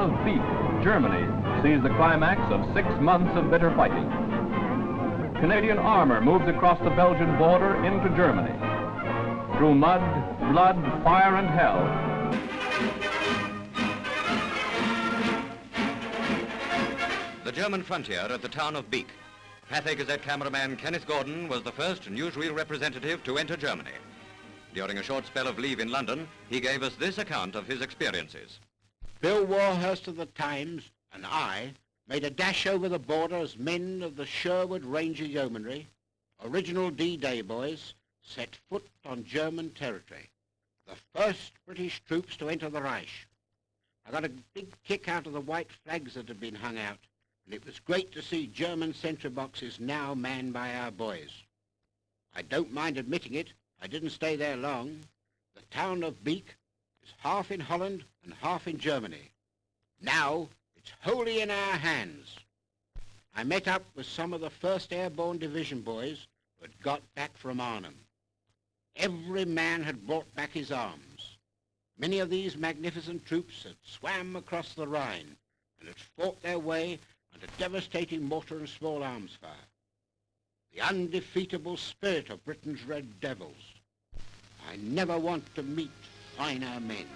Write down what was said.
of Beek, Germany, sees the climax of six months of bitter fighting. Canadian armor moves across the Belgian border into Germany. Through mud, blood, fire, and hell, The German frontier at the town of Beek. Pathé Gazette cameraman Kenneth Gordon was the first newsreel representative to enter Germany. During a short spell of leave in London, he gave us this account of his experiences. Bill Warhurst of the Times and I made a dash over the border as men of the Sherwood Ranger Yeomanry, original D-Day boys, set foot on German territory. The first British troops to enter the Reich. I got a big kick out of the white flags that had been hung out, and it was great to see German sentry boxes now manned by our boys. I don't mind admitting it, I didn't stay there long. The town of Beek is half in Holland and half in Germany. Now it's wholly in our hands. I met up with some of the 1st Airborne Division boys who had got back from Arnhem. Every man had brought back his arms. Many of these magnificent troops had swam across the Rhine and had fought their way under devastating mortar and small arms fire. The undefeatable spirit of Britain's Red Devils. I never want to meet finer men.